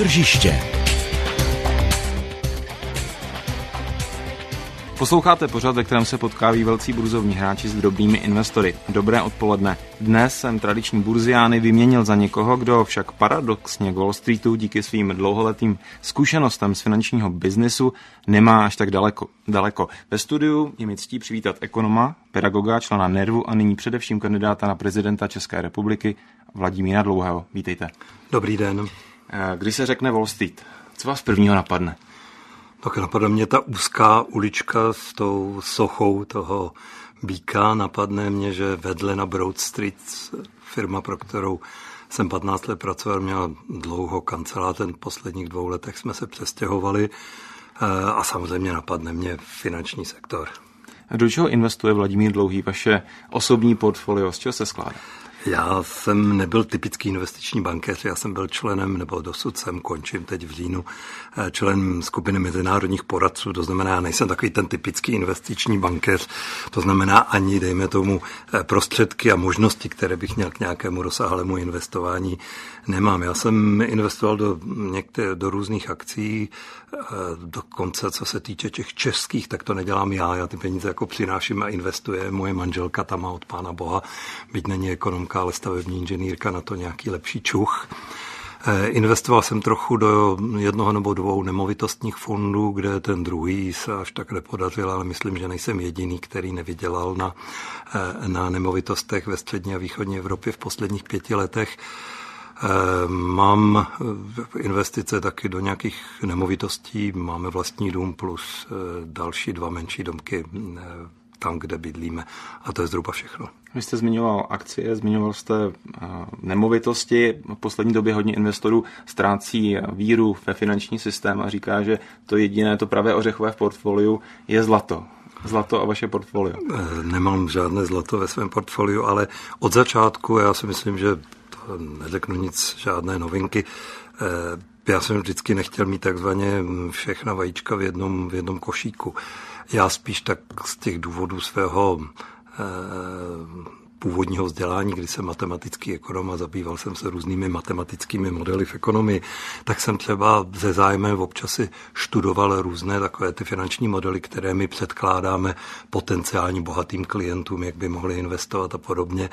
Tržiště. Posloucháte pořad, ve kterém se potkáví velcí burzovní hráči s drobnými investory. Dobré odpoledne. Dnes jsem tradiční burziány vyměnil za někoho, kdo však paradoxně Wall Streetu díky svým dlouholetým zkušenostem z finančního biznesu nemá až tak daleko. daleko. Ve studiu je mi ctí přivítat ekonoma, pedagoga, člena Nervu a nyní především kandidáta na prezidenta České republiky Vladimíra Dlouhého. Vítejte. Dobrý den. Eh, když se řekne Wall Street, co vás prvního napadne? Tak napadne mě ta úzká ulička s tou sochou toho býka. Napadne mě, že vedle na Broad Street firma, pro kterou jsem 15 let pracoval, měla dlouho kancelář, ten posledních dvou letech jsme se přestěhovali eh, a samozřejmě napadne mě finanční sektor. Do čeho investuje Vladimír Dlouhý vaše osobní portfolio? Z čeho se skládá? Já jsem nebyl typický investiční bankéř, já jsem byl členem, nebo dosud jsem, končím teď v říjnu, eh, členem skupiny mezinárodních poradců, to znamená, já nejsem takový ten typický investiční bankéř, to znamená ani, dejme tomu, eh, prostředky a možnosti, které bych měl k nějakému rozsáhlému investování, nemám. Já jsem investoval do, některé, do různých akcí, eh, dokonce co se týče těch českých, tak to nedělám já, já ty peníze jako přináším a investuje moje manželka, tam má od pána Boha, byť není ekonom ekonomka, ale stavební inženýrka na to nějaký lepší čuch. Eh, investoval jsem trochu do jednoho nebo dvou nemovitostních fondů, kde ten druhý se až tak nepodařil, ale myslím, že nejsem jediný, který nevydělal na, eh, na nemovitostech ve střední a východní Evropě v posledních pěti letech. Eh, mám investice taky do nějakých nemovitostí, máme vlastní dům plus další dva menší domky tam, kde bydlíme. A to je zhruba všechno. Vy jste zmiňoval akcie, zmiňoval jste nemovitosti. V poslední době hodně investorů ztrácí víru ve finanční systém a říká, že to jediné, to pravé ořechové v portfoliu je zlato. Zlato a vaše portfolio? E, nemám žádné zlato ve svém portfoliu, ale od začátku já si myslím, že to neřeknu nic, žádné novinky. E, já jsem vždycky nechtěl mít takzvaně všechna vajíčka v jednom, v jednom košíku. Já spíš tak z těch důvodů svého um, původního vzdělání, kdy jsem matematický ekonom a zabýval jsem se různými matematickými modely v ekonomii, tak jsem třeba ze zájmem občas si študoval různé takové ty finanční modely, které my předkládáme potenciálně bohatým klientům, jak by mohli investovat a podobně.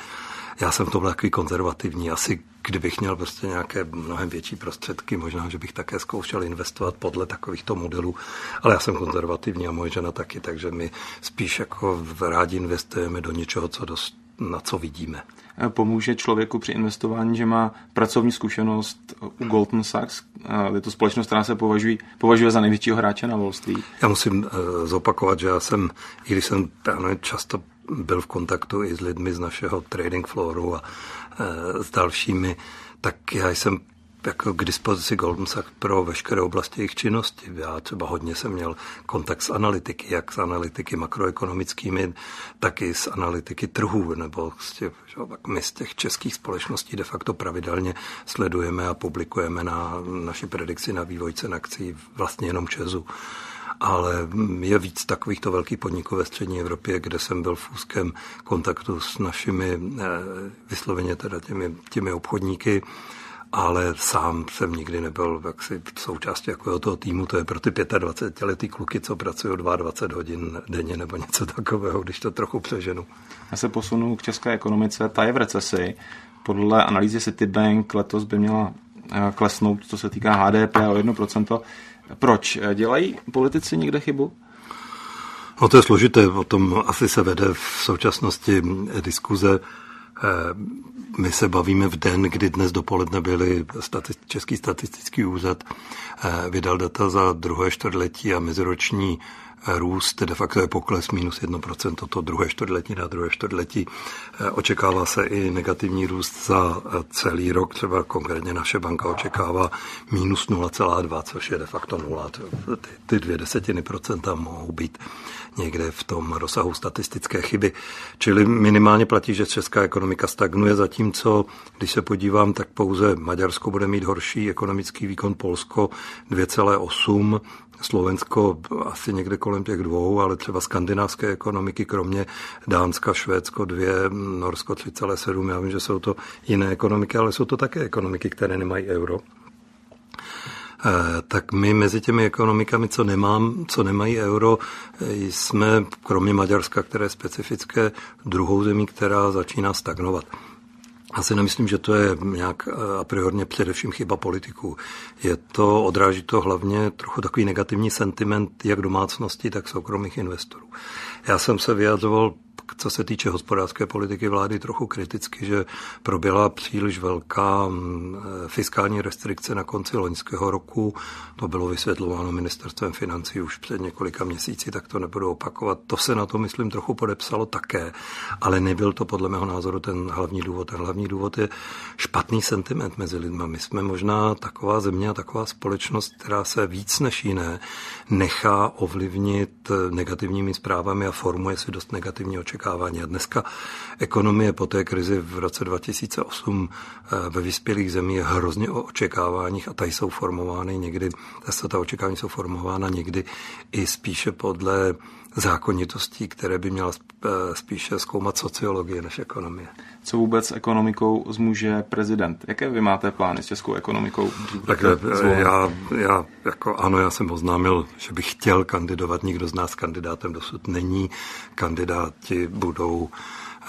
Já jsem v tom takový konzervativní. Asi kdybych měl prostě nějaké mnohem větší prostředky, možná, že bych také zkoušel investovat podle takovýchto modelů, ale já jsem konzervativní a moje žena taky, takže my spíš jako rádi investujeme do něčeho, co dost, na co vidíme. Pomůže člověku při investování, že má pracovní zkušenost u Goldman Sachs. Je to společnost, která se považuje, považuje za největšího hráče na Wall Street. Já musím uh, zopakovat, že já jsem, i když jsem často byl v kontaktu i s lidmi z našeho trading floru a e, s dalšími, tak já jsem jako k dispozici Goldman Sachs pro veškeré oblasti jejich činnosti. Já třeba hodně jsem měl kontakt s analytiky, jak s analytiky makroekonomickými, tak i s analytiky trhů, nebo z těch, že, tak my z těch českých společností de facto pravidelně sledujeme a publikujeme na naši predikci na vývoj cen akcí vlastně jenom Česu ale je víc takovýchto velkých podniků ve střední Evropě, kde jsem byl v úzkém kontaktu s našimi eh, vysloveně teda těmi, těmi obchodníky, ale sám jsem nikdy nebyl jaksi součástí jako toho týmu, to je pro ty 25 letý kluky, co pracují 22 hodin denně nebo něco takového, když to trochu přeženu. Já se posunu k české ekonomice, ta je v recesi. Podle analýzy Citibank letos by měla eh, klesnout, co se týká HDP o 1%. Proč? Dělají politici někde chybu? No to je složité, o tom asi se vede v současnosti diskuze. My se bavíme v den, kdy dnes dopoledne byli Český statistický úřad eh, vydal data za druhé čtvrtletí a meziroční růst, de facto je pokles minus 1%, to druhé čtvrtletí na druhé čtvrtletí. Eh, očekává se i negativní růst za eh, celý rok, třeba konkrétně naše banka očekává minus 0,2, což je de facto nula. Ty, ty dvě desetiny procenta mohou být někde v tom rozsahu statistické chyby. Čili minimálně platí, že česká ekonomika stagnuje, zatímco, když se podívám, tak pouze Maďarsko bude mít horší ekonomický výkon, Polsko 2,8, Slovensko asi někde kolem těch dvou, ale třeba skandinávské ekonomiky, kromě Dánska, Švédsko dvě, Norsko 3,7. Já vím, že jsou to jiné ekonomiky, ale jsou to také ekonomiky, které nemají euro. tak my mezi těmi ekonomikami, co, nemám, co nemají euro, jsme kromě Maďarska, které je specifické, druhou zemí, která začíná stagnovat. Já si nemyslím, že to je nějak a priorně především chyba politiků. Je to, odráží to hlavně trochu takový negativní sentiment jak domácností, tak soukromých investorů. Já jsem se vyjadřoval co se týče hospodářské politiky vlády, trochu kriticky, že proběhla příliš velká mm, fiskální restrikce na konci loňského roku. To bylo vysvětlováno ministerstvem financí už před několika měsíci, tak to nebudu opakovat. To se na to, myslím, trochu podepsalo také, ale nebyl to podle mého názoru ten hlavní důvod. Ten hlavní důvod je špatný sentiment mezi lidmi. My jsme možná taková země a taková společnost, která se víc než jiné nechá ovlivnit negativními zprávami a formuje si dost negativní očekávání očekávání. A dneska ekonomie po té krizi v roce 2008 eh, ve vyspělých zemích je hrozně o očekáváních a tady jsou formovány někdy, ta očekávání jsou formována někdy i spíše podle zákonitostí, které by měla eh, spíše zkoumat sociologie než ekonomie. Co vůbec s ekonomikou zmůže prezident? Jaké vy máte plány s českou ekonomikou? Tak eh, já, já, jako ano, já jsem oznámil, že bych chtěl kandidovat. Nikdo z nás kandidátem dosud není. Kandidáti budou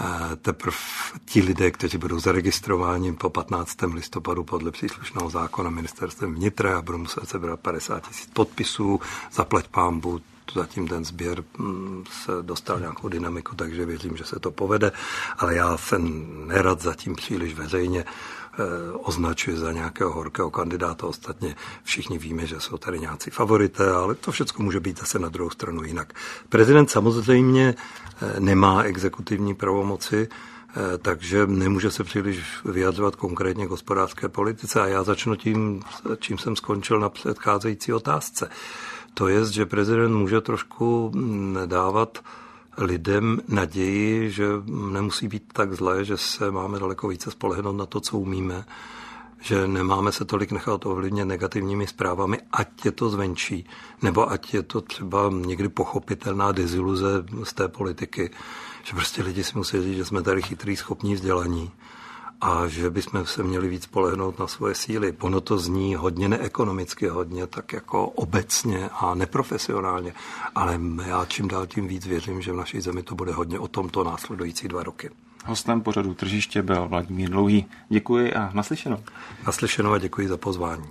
eh, teprve ti lidé, kteří budou zaregistrováni po 15. listopadu podle příslušného zákona ministerstvem vnitra a budou muset sebrat 50 tisíc podpisů, zaplať pámbu, zatím ten sběr mm, se dostal nějakou dynamiku, takže věřím, že se to povede, ale já se nerad zatím příliš veřejně eh, označuje za nějakého horkého kandidáta. Ostatně všichni víme, že jsou tady nějací favorité, ale to všechno může být zase na druhou stranu jinak. Prezident samozřejmě eh, nemá exekutivní pravomoci, eh, takže nemůže se příliš vyjadřovat konkrétně k hospodářské politice. A já začnu tím, čím jsem skončil na předcházející otázce. To je, že prezident může trošku mm, dávat lidem naději, že nemusí být tak zlé, že se máme daleko více spolehnout na to, co umíme, že nemáme se tolik nechat ovlivnit negativními zprávami, ať je to zvenčí, nebo ať je to třeba někdy pochopitelná deziluze z té politiky, že prostě lidi si musí říct, že jsme tady chytrý, schopní, vzdělaní a že bychom se měli víc polehnout na svoje síly. Ono to zní hodně neekonomicky, hodně tak jako obecně a neprofesionálně, ale já čím dál tím víc věřím, že v naší zemi to bude hodně o tomto následující dva roky. Hostem pořadu Tržiště byl Vladimír Dlouhý. Děkuji a naslyšenou. Naslyšenou a děkuji za pozvání.